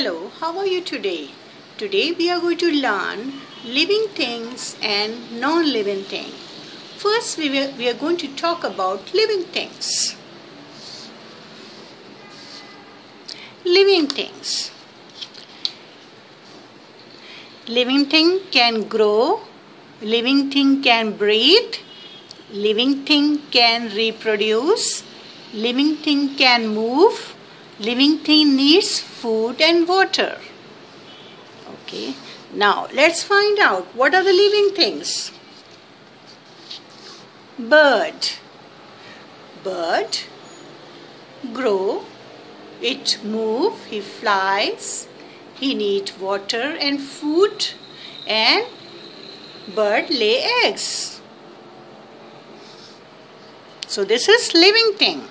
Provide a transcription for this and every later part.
Hello, how are you today? Today we are going to learn living things and non-living things. First we, will, we are going to talk about living things. Living things. Living thing can grow, living thing can breathe, living thing can reproduce, living thing can move, living thing needs food and water. Okay, now let's find out what are the living things. Bird. Bird grow, it move, he flies, he need water and food and bird lay eggs. So this is living thing.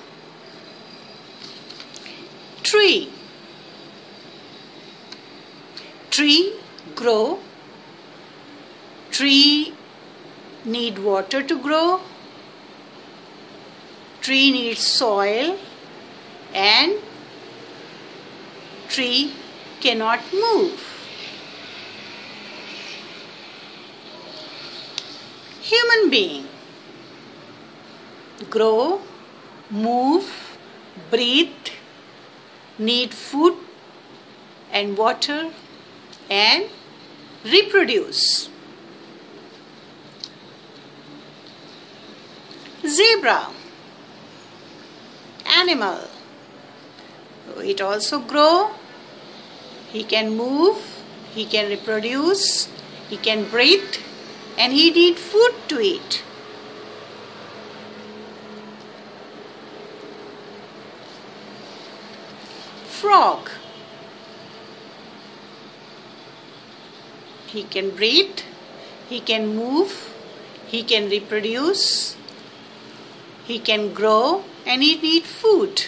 Tree. Tree grow. Tree need water to grow. Tree needs soil and tree cannot move. Human being grow, move, breathe, need food and water and reproduce. Zebra animal. It also grow. He can move he can reproduce he can breathe and he need food to eat frog. He can breathe he can move he can reproduce he can grow and he need food.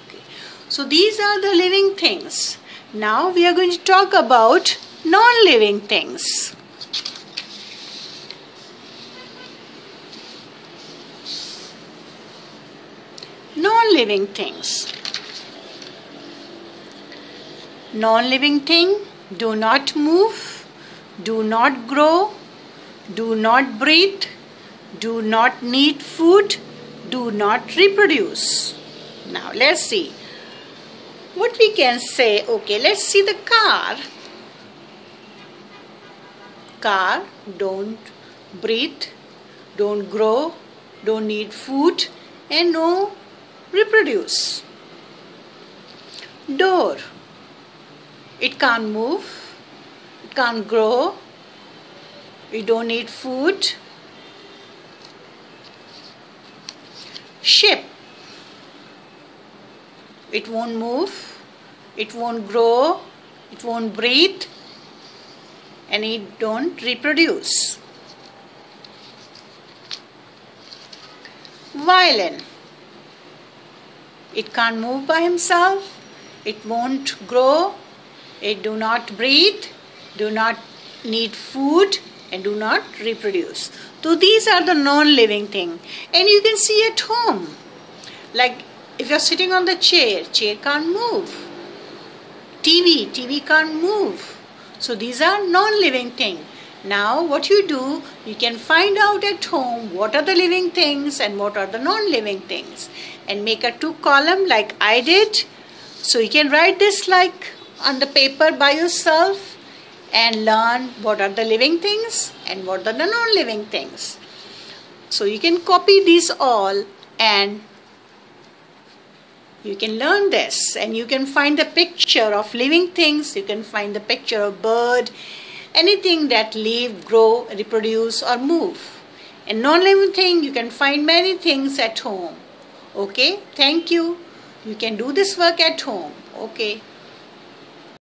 Okay. so these are the living things. Now we are going to talk about non-living things non-living things. Non-living thing do not move do not grow do not breathe do not need food do not reproduce. Now let's see. What we can say okay let's see the car. Car don't breathe don't grow don't need food and no reproduce. Door. It can't move. It can't grow. We don't need food. Ship it won't move. It won't grow. It won't breathe. And it don't reproduce. Violin it can't move by himself. It won't grow. It do not breathe do not need food and do not reproduce. So these are the non-living thing. And you can see at home. Like if you're sitting on the chair chair can't move. Tv tv can't move. So these are non-living thing. Now what you do you can find out at home what are the living things and what are the non-living things and make a two column like I did. So you can write this like on the paper by yourself and learn what are the living things and what are the non-living things. So you can copy these all and you can learn this. And you can find the picture of living things. You can find the picture of bird. Anything that live grow reproduce or move. And non-living thing you can find many things at home okay? Thank you. You can do this work at home. Okay